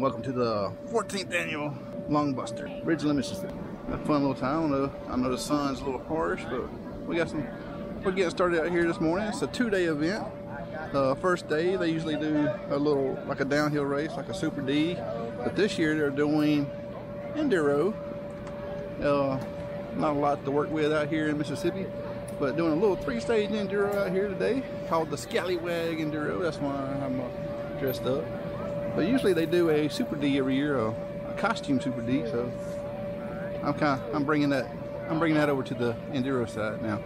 Welcome to the 14th annual Lungbuster, Ridgeland, Mississippi. A fun little town. I know, I know the sun's a little harsh, but we got some. We're getting started out here this morning. It's a two-day event. Uh, first day, they usually do a little like a downhill race, like a Super D, but this year they're doing enduro. Uh, not a lot to work with out here in Mississippi, but doing a little three-stage enduro out here today called the Scallywag Enduro. That's why I'm uh, dressed up. But usually they do a Super D every year, a, a costume Super D. So I'm kind of I'm bringing that I'm bringing that over to the enduro side now.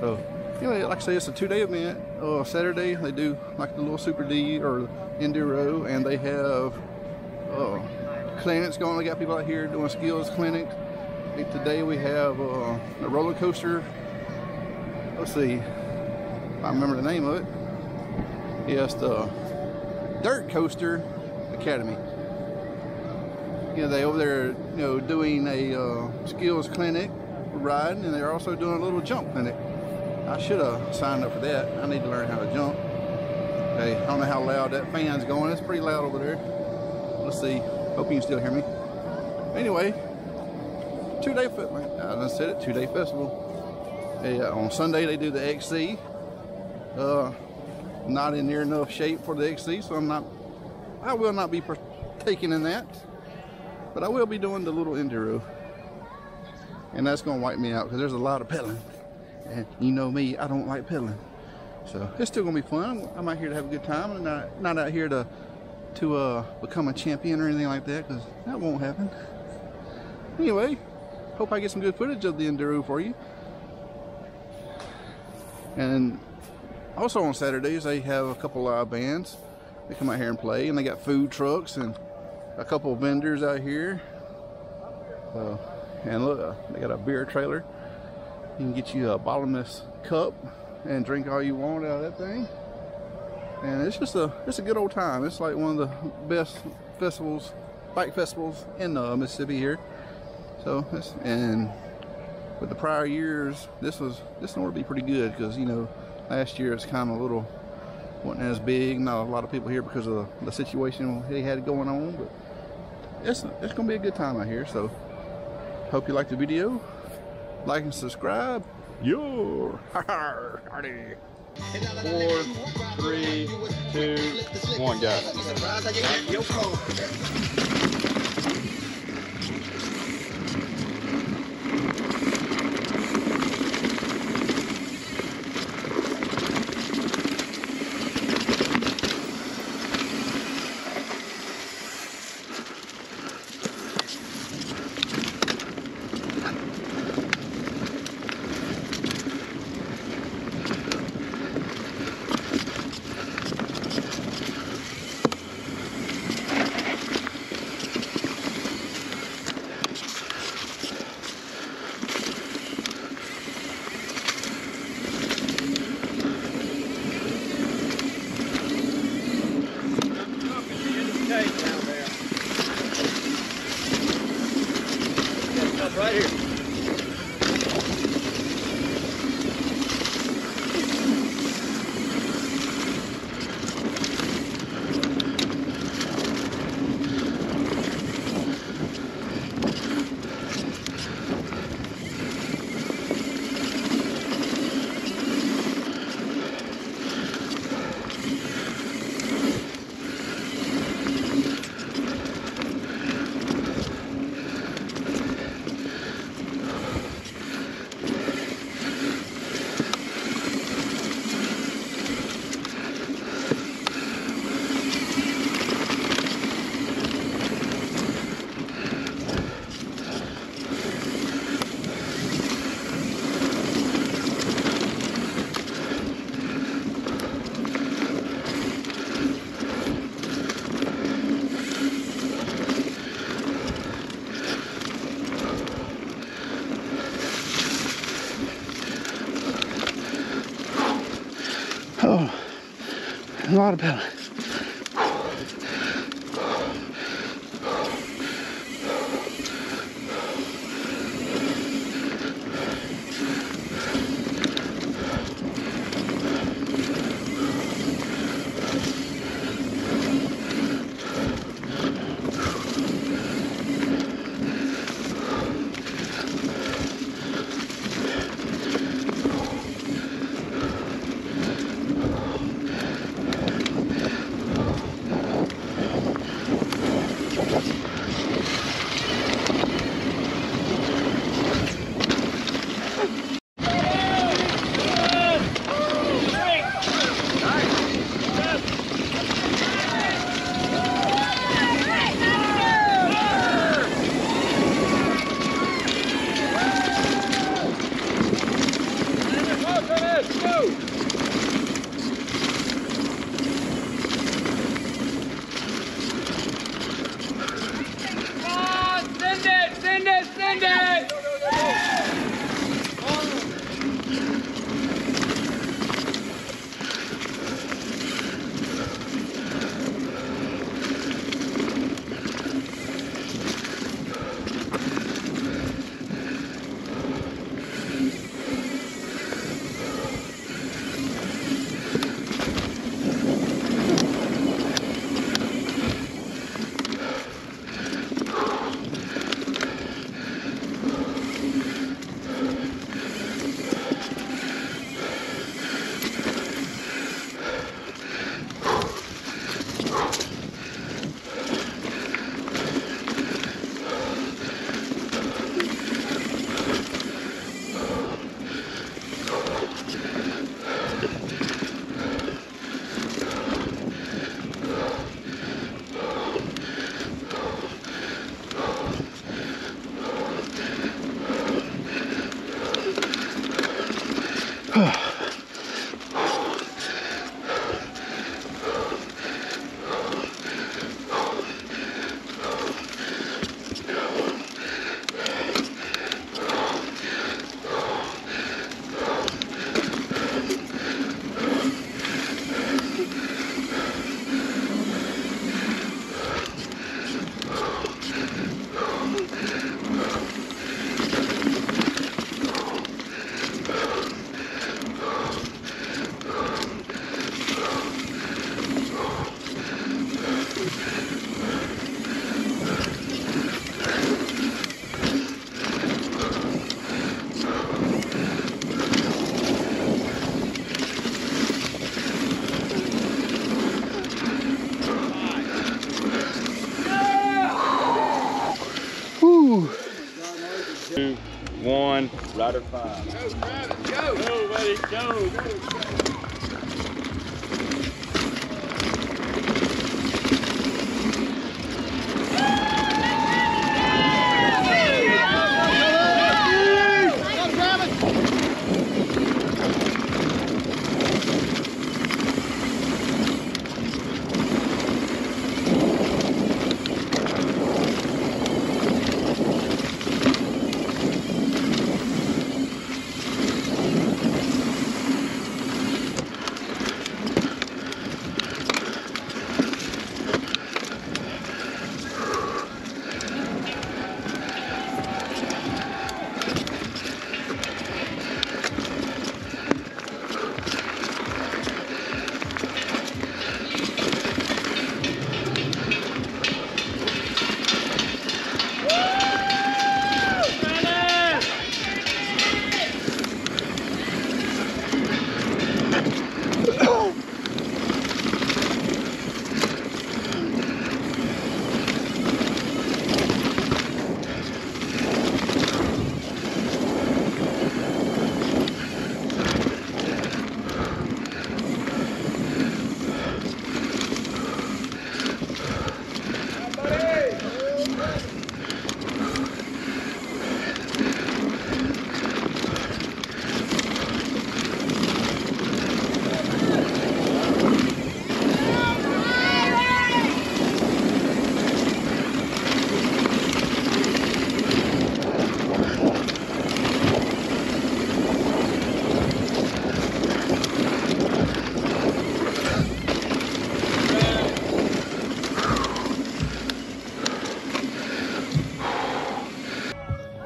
So know, like I say, it's a two-day event. Uh, Saturday they do like the little Super D or enduro, and they have uh, clinics going. They got people out here doing skills clinics. Today we have uh, a roller coaster. Let's see, I remember the name of it. Yes, the Dirt Coaster Academy. You know, they over there, you know, doing a uh, skills clinic riding, and they're also doing a little jump clinic. I should have signed up for that. I need to learn how to jump. Okay, I don't know how loud that fan's going. It's pretty loud over there. Let's see. Hope you can still hear me. Anyway, two-day, festival. I said it, two-day festival. Yeah, on Sunday they do the XC. Uh, not in near enough shape for the XC, so I'm not, I will not be partaking in that. But I will be doing the little enduro. And that's gonna wipe me out because there's a lot of pedaling. And you know me, I don't like pedaling. So it's still gonna be fun. I'm out here to have a good time and not, not out here to to uh, become a champion or anything like that because that won't happen. Anyway, hope I get some good footage of the enduro for you. And also on Saturdays, they have a couple live bands. They come out here and play, and they got food trucks and a couple of vendors out here. Uh, and look, uh, they got a beer trailer. You can get you a bottomless cup and drink all you want out of that thing. And it's just a it's a good old time. It's like one of the best festivals, bike festivals in uh, Mississippi here. So and with the prior years, this was this one would be pretty good because you know last year it's kind of a little wasn't as big. Not a lot of people here because of the, situation he had going on, but it's it's gonna be a good time out here. So hope you liked the video. Like and subscribe. Yo, hardy. Four, three, two, one, go. A lot of pedaling. One, rider five. Go, go, buddy, go, go.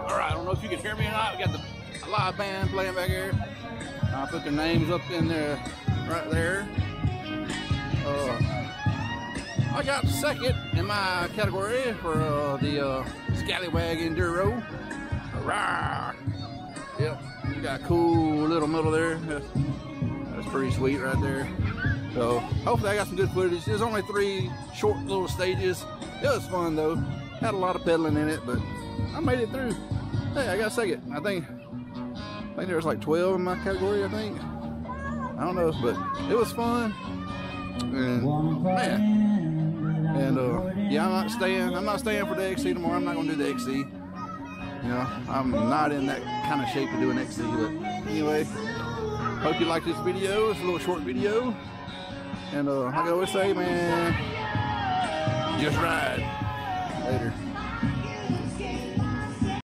All right, I don't know if you can hear me or not. We got the live band playing back here. I put their names up in there, right there. Uh, I got second in my category for uh, the uh, Scallywag Enduro. Hurrah! Yep, we got a cool little medal there. That's, that's pretty sweet right there. So hopefully I got some good footage. There's only three short little stages. It was fun though. Had a lot of pedaling in it, but I made it through. Hey, I got second. I think I think there was like 12 in my category, I think. I don't know, but it was fun. And man. And uh yeah, I'm not staying I'm not staying for the XC tomorrow. I'm not gonna do the XC. You know, I'm not in that kind of shape to do an XC, but anyway. Hope you like this video. It's a little short video. And uh, like I always say, man, just ride. Later.